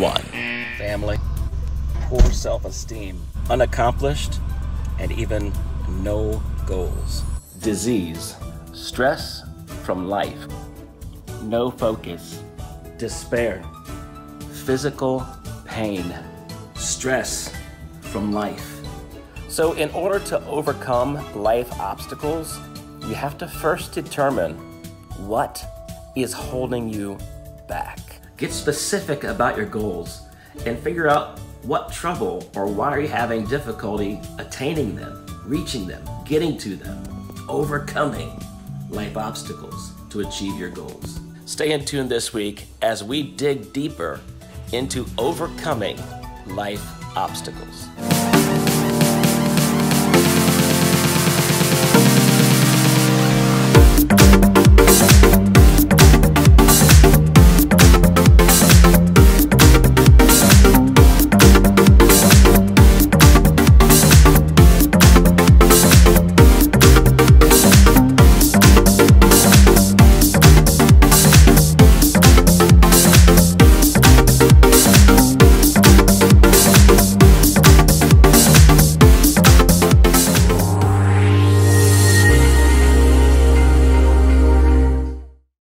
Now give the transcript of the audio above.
one family, poor self esteem, unaccomplished, and even no goals. Disease, stress from life, no focus, despair, physical pain, stress from life. So, in order to overcome life obstacles, you have to first determine what is holding you back. Get specific about your goals and figure out what trouble or why are you having difficulty attaining them, reaching them, getting to them, overcoming life obstacles to achieve your goals. Stay in tune this week as we dig deeper into overcoming life obstacles.